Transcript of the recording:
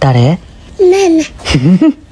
誰？ママ